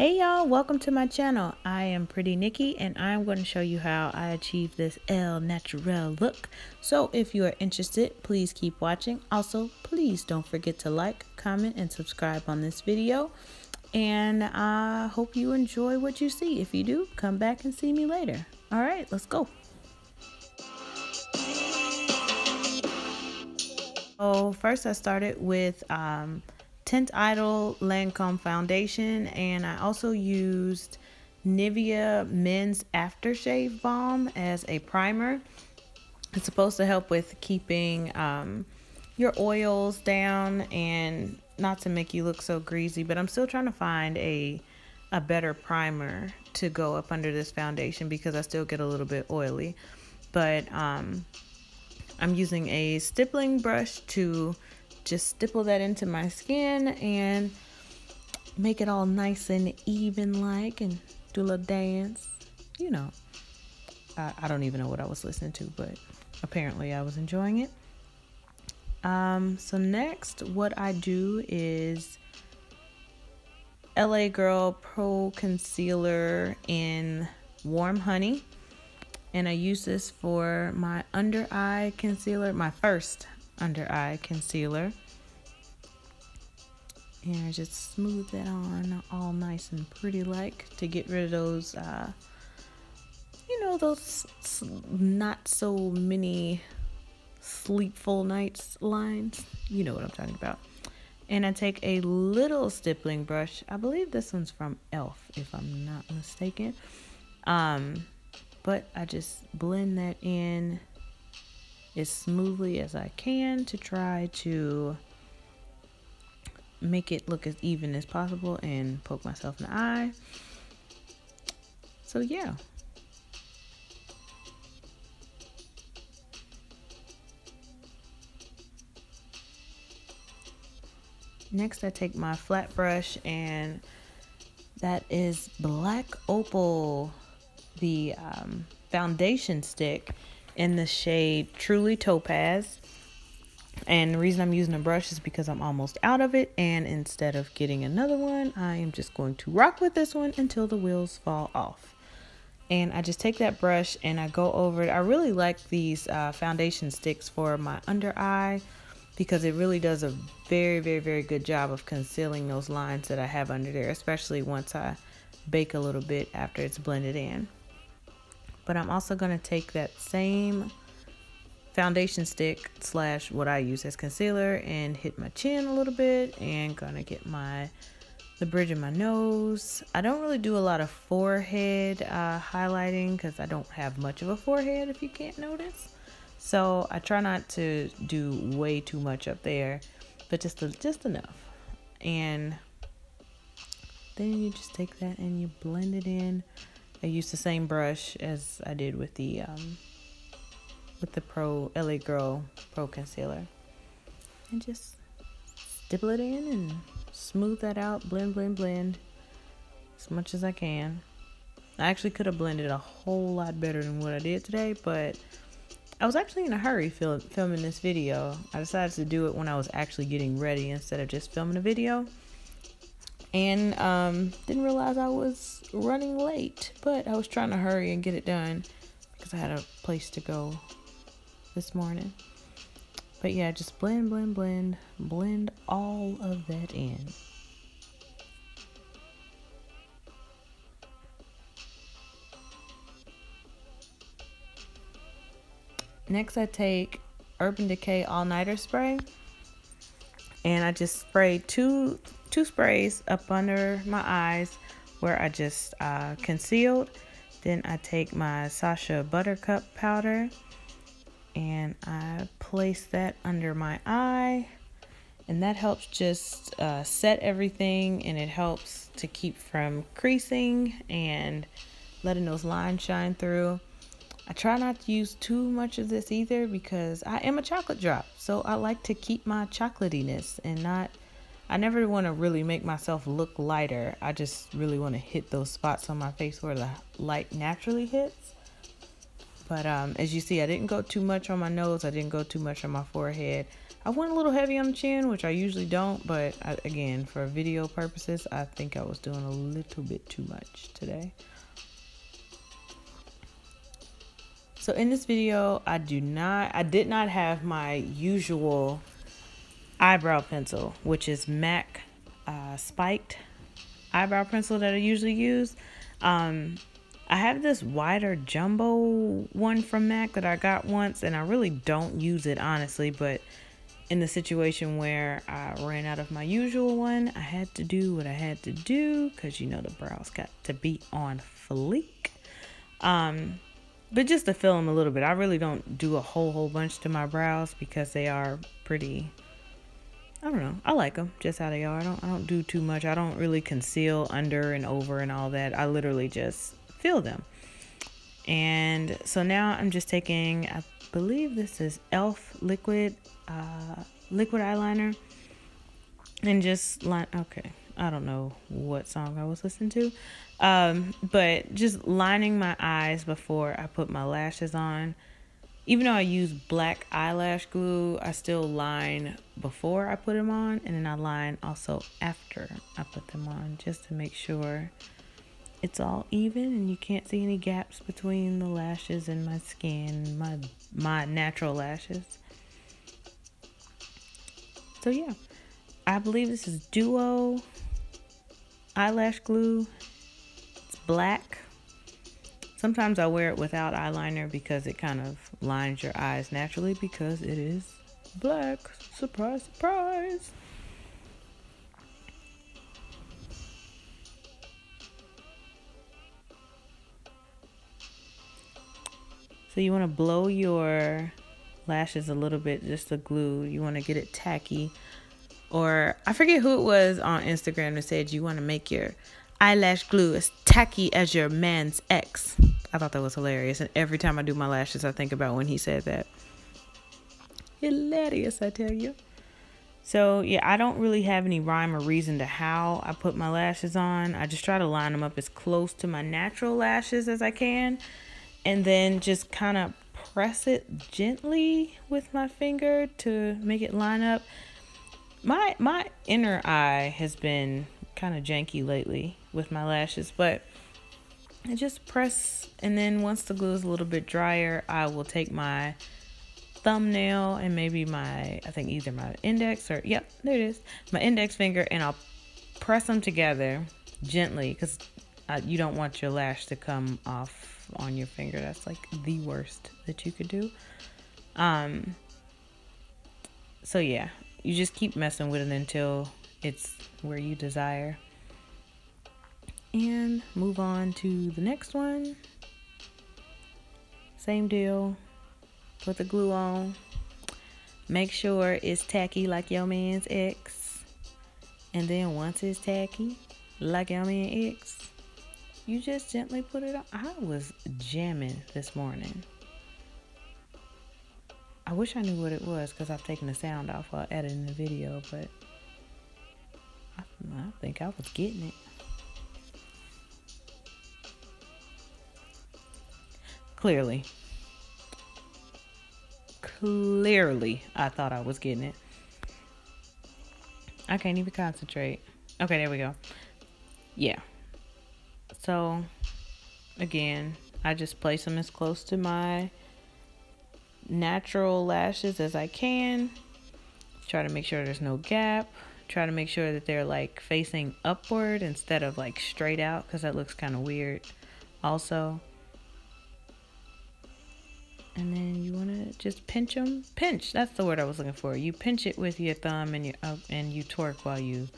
Hey y'all, welcome to my channel. I am Pretty Nici and I'm going to show you how I achieve this El Natural look. So if you are interested, please keep watching. Also, please don't forget to like, comment, and subscribe on this video. And I hope you enjoy what you see. If you do, come back and see me later. All right, let's go. So first I started with um, Teint Idole Lancome Foundation and I also used Nivea Men's Aftershave Balm as a primer. It's supposed to help with keeping um, your oils down and not to make you look so greasy, but I'm still trying to find a a better primer to go up under this foundation because I still get a little bit oily. But um, I'm using a stippling brush to just stipple that into my skin and make it all nice and even like and do a little dance. You know, I, I don't even know what I was listening to, but apparently I was enjoying it. Um, so next, what I do is LA Girl Pro Concealer in Warm Honey. And I use this for my under eye concealer, my first under eye concealer. And I just smooth that on all nice and pretty like to get rid of those, uh, you know, those not so many sleepful nights lines. You know what I'm talking about. And I take a little stippling brush. I believe this one's from e.l.f. if I'm not mistaken. Um, but I just blend that in as smoothly as I can to try to make it look as even as possible and poke myself in the eye. So yeah. Next I take my flat brush and that is Black Opal, the um, foundation stick in the shade Truly Topaz. And the reason I'm using a brush is because I'm almost out of it. And instead of getting another one, I am just going to rock with this one until the wheels fall off. And I just take that brush and I go over it. I really like these uh, foundation sticks for my under eye because it really does a very, very, very good job of concealing those lines that I have under there, especially once I bake a little bit after it's blended in. But I'm also going to take that same foundation stick slash what I use as concealer and hit my chin a little bit and gonna get my the bridge of my nose. I don't really do a lot of forehead uh, highlighting because I don't have much of a forehead if you can't notice. So I try not to do way too much up there, but just just enough. And then you just take that and you blend it in. I use the same brush as I did with the um, with the Pro LA Girl Pro Concealer. And just stipple it in and smooth that out, blend, blend, blend as much as I can. I actually could have blended a whole lot better than what I did today, but I was actually in a hurry fil filming this video. I decided to do it when I was actually getting ready instead of just filming a video. And um, didn't realize I was running late, but I was trying to hurry and get it done because I had a place to go this morning. But yeah, just blend, blend, blend, blend all of that in. Next, I take Urban Decay All Nighter Spray. And I just spray two, two sprays up under my eyes where I just uh, concealed. Then I take my Sacha Buttercup powder and I place that under my eye and that helps just uh, set everything and it helps to keep from creasing and letting those lines shine through. I try not to use too much of this either because I am a chocolate drop. So I like to keep my chocolatiness and not, I never want to really make myself look lighter. I just really want to hit those spots on my face where the light naturally hits. But um, as you see, I didn't go too much on my nose. I didn't go too much on my forehead. I went a little heavy on the chin, which I usually don't, but I, again, for video purposes, I think I was doing a little bit too much today. So in this video, I do not, I did not have my usual eyebrow pencil, which is MAC uh, spiked eyebrow pencil that I usually use. Um, I have this wider jumbo one from MAC that I got once, and I really don't use it honestly, but in the situation where I ran out of my usual one, I had to do what I had to do because you know the brows got to be on fleek. Um, but just to fill them a little bit, I really don't do a whole whole bunch to my brows because they are pretty. I don't know. I like them just how they are. I don't. I don't do too much. I don't really conceal under and over and all that. I literally just fill them. And so now I'm just taking. I believe this is Elf liquid uh, liquid eyeliner, and just line. Okay, I don't know what song I was listening to. Um, but just lining my eyes before I put my lashes on. Even though I use black eyelash glue, I still line before I put them on and then I line also after I put them on just to make sure it's all even and you can't see any gaps between the lashes and my skin, my my natural lashes. So yeah, I believe this is Duo eyelash glue It's black. Sometimes I wear it without eyeliner because it kind of lines your eyes naturally because it is black. Surprise, surprise. So you want to blow your lashes a little bit, just the glue. You want to get it tacky. Or I forget who it was on Instagram that said you want to make your eyelash glue as tacky as your man's ex. I thought that was hilarious. And every time I do my lashes, I think about when he said that. Hilarious, I tell you. So, yeah, I don't really have any rhyme or reason to how I put my lashes on. I just try to line them up as close to my natural lashes as I can. And then just kind of press it gently with my finger to make it line up. My my inner eye has been kind of janky lately with my lashes, but I just press and then once the glue is a little bit drier, I will take my thumbnail and maybe my I think either my index or yep, there it is. My index finger and I'll press them together gently cuz you don't want your lash to come off on your finger. That's like the worst that you could do. Um so yeah, you just keep messing with it until it's where you desire. And move on to the next one. Same deal. Put the glue on. Make sure it's tacky like your man's ex. And then once it's tacky, like your man ex, you just gently put it on. I was jamming this morning. I wish I knew what it was because I've taken the sound off while editing the video, but I, I think I was getting it. Clearly. Clearly, I thought I was getting it. I can't even concentrate. Okay, there we go. Yeah. So, again, I just place them as close to my natural lashes as I can. Try to make sure there's no gap. Try to make sure that they're like facing upward instead of like straight out because that looks kind of weird also. And then you want to just pinch them pinch that's the word i was looking for. You pinch it with your thumb and you uh, and you torque while you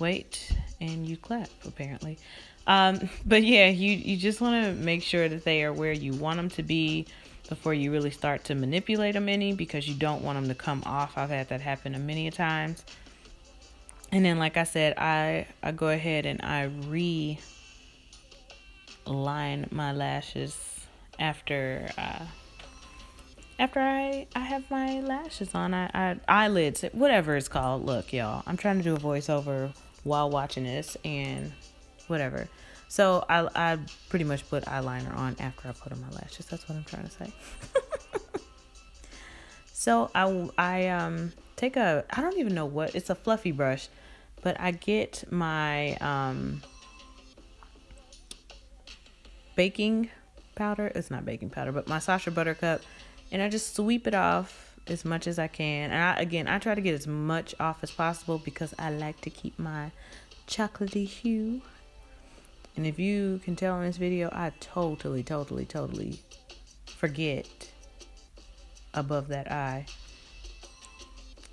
wait and you clap apparently. Um, but yeah you you just want to make sure that they are where you want them to be before you really start to manipulate them any because you don't want them to come off i've had that happen a many a times and then like I said, I I go ahead and I re line my lashes after uh after I I have my lashes on. I, I eyelids, whatever it's called. Look, y'all, I'm trying to do a voiceover while watching this and whatever. So I I pretty much put eyeliner on after I put on my lashes. That's what I'm trying to say. so I I um take a, I don't even know what, it's a fluffy brush, but I get my um, baking powder. It's not baking powder, but my Sacha Buttercup. And I just sweep it off as much as I can. And I, again, I try to get as much off as possible because I like to keep my chocolatey hue. And if you can tell in this video, I totally, totally, totally forget above that eye.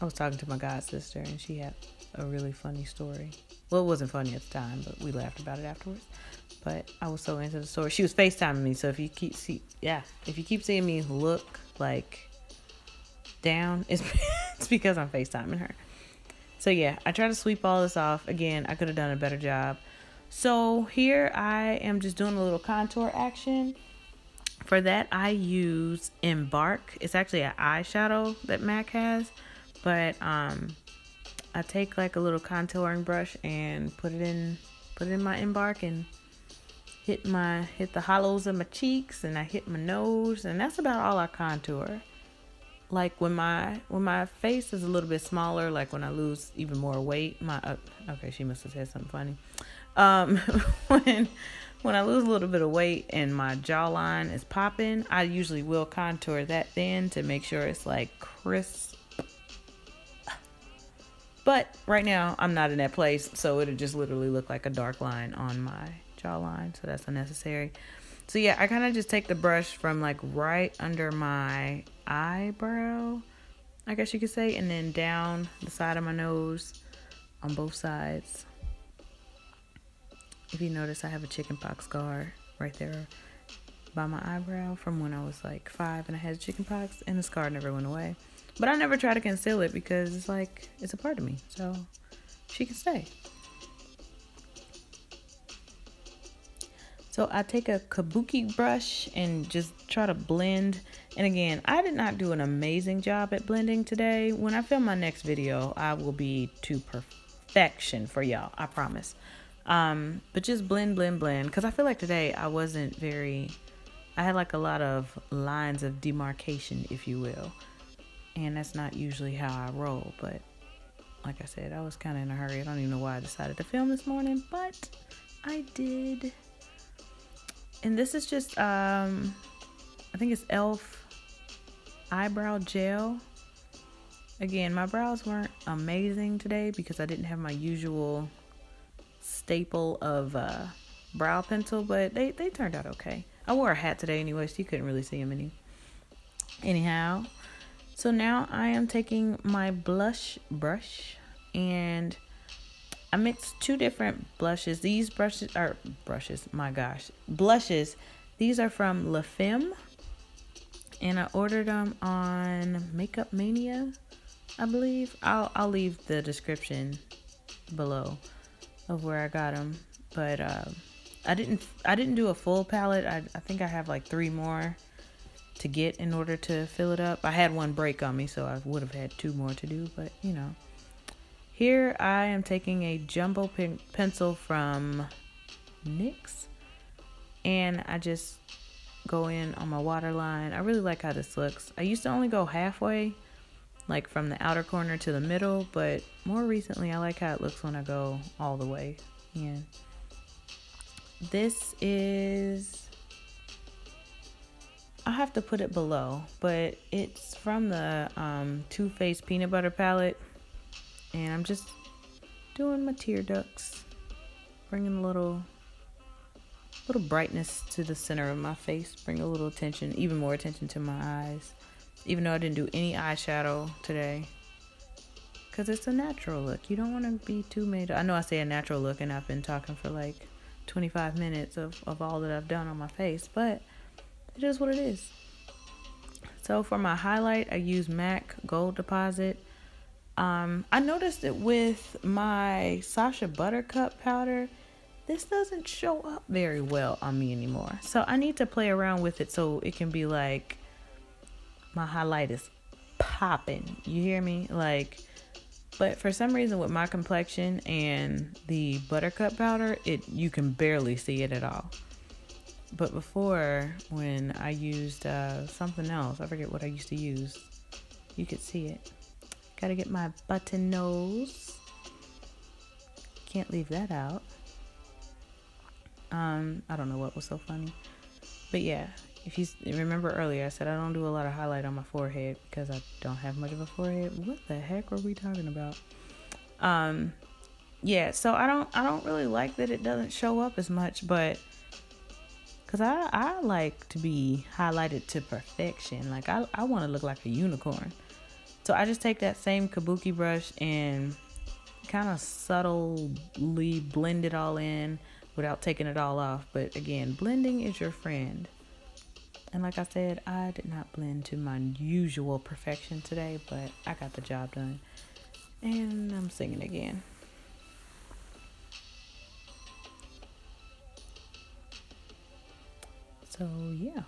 I was talking to my god sister and she had a really funny story. Well, it wasn't funny at the time, but we laughed about it afterwards. But I was so into the story. She was FaceTiming me, so if you keep see yeah, if you keep seeing me look like down, it's, it's because I'm FaceTiming her. So yeah, I try to sweep all this off. Again, I could have done a better job. So here I am just doing a little contour action. For that, I use Embark. It's actually an eyeshadow that MAC has, but um, I take like a little contouring brush and put it in, put it in my Embark and hit my hit the hollows of my cheeks and I hit my nose and that's about all I contour. Like when my when my face is a little bit smaller, like when I lose even more weight, my uh, okay, she must have said something funny. Um, when when I lose a little bit of weight and my jawline is popping, I usually will contour that then to make sure it's like crisp. But right now, I'm not in that place, so it'll just literally look like a dark line on my jawline, so that's unnecessary. So yeah, I kind of just take the brush from like right under my eyebrow, I guess you could say, and then down the side of my nose on both sides. If you notice, I have a chickenpox scar right there by my eyebrow from when I was like five and I had chickenpox, and the scar never went away. But I never try to conceal it because it's like it's a part of me, so she can stay. So I take a kabuki brush and just try to blend. And again, I did not do an amazing job at blending today. When I film my next video, I will be to perfection for y'all. I promise. Um, but just blend, blend, blend. Because I feel like today I wasn't very... I had like a lot of lines of demarcation, if you will. And that's not usually how I roll. But like I said, I was kind of in a hurry. I don't even know why I decided to film this morning. But I did and this is just um I think it's Elf eyebrow gel. Again, my brows weren't amazing today because I didn't have my usual staple of uh, brow pencil, but they, they turned out okay. I wore a hat today anyway, so you couldn't really see them any. Anyhow, so now I am taking my blush brush and I mixed two different blushes. These brushes are brushes, my gosh, blushes. These are from La Femme. And I ordered them on Makeup Mania, I believe. I'll, I'll leave the description below of where I got them. But uh, I didn't I didn't do a full palette. I, I think I have like three more to get in order to fill it up. I had one break on me, so I would have had two more to do. But, you know. Here I am taking a jumbo pen pencil from NYX and I just go in on my waterline. I really like how this looks. I used to only go halfway, like from the outer corner to the middle, but more recently I like how it looks when I go all the way in. This is, i have to put it below, but it's from the um, Too Faced Peanut Butter Palette and I'm just doing my tear ducts, bringing a little little brightness to the center of my face, bring a little attention, even more attention to my eyes. Even though I didn't do any eyeshadow today, because it's a natural look. You don't want to be too made. I know I say a natural look, and I've been talking for like 25 minutes of, of all that I've done on my face, but it is what it is. So for my highlight, I use MAC Gold Deposit. Um, I noticed it with my Sacha Buttercup powder. This doesn't show up very well on me anymore. So I need to play around with it so it can be like my highlight is popping. You hear me? Like, but for some reason with my complexion and the Buttercup powder, it you can barely see it at all. But before, when I used uh, something else, I forget what I used to use, you could see it Gotta get my button nose. Can't leave that out. Um, I don't know what was so funny. But yeah, if you remember earlier, I said I don't do a lot of highlight on my forehead because I don't have much of a forehead. What the heck are we talking about? Um, yeah, so I don't I don't really like that it doesn't show up as much, but because I, I like to be highlighted to perfection. Like I, I want to look like a unicorn. So I just take that same kabuki brush and kind of subtly blend it all in without taking it all off. But again, blending is your friend. And like I said, I did not blend to my usual perfection today, but I got the job done. And I'm singing again. So, yeah.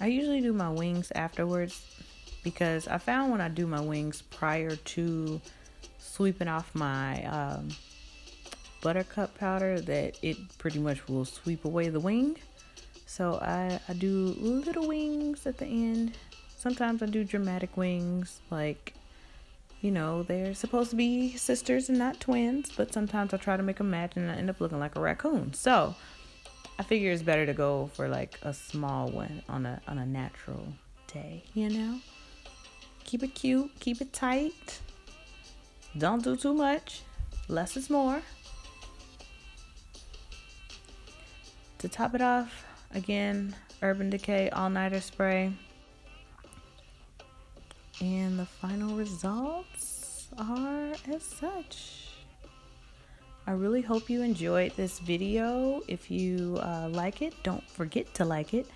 I usually do my wings afterwards because I found when I do my wings prior to sweeping off my um, buttercup powder that it pretty much will sweep away the wing. So I, I do little wings at the end. Sometimes I do dramatic wings, like, you know, they're supposed to be sisters and not twins, but sometimes I try to make them match and I end up looking like a raccoon. So I figure it's better to go for like a small one on a on a natural day, you know? Keep it cute, keep it tight. Don't do too much. Less is more. To top it off, again, Urban Decay All Nighter Spray. And the final results are as such. I really hope you enjoyed this video. If you uh, like it, don't forget to like it.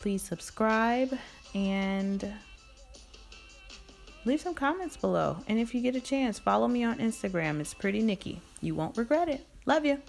Please subscribe and leave some comments below. And if you get a chance, follow me on Instagram. It's Pretty Nici. You won't regret it. Love you.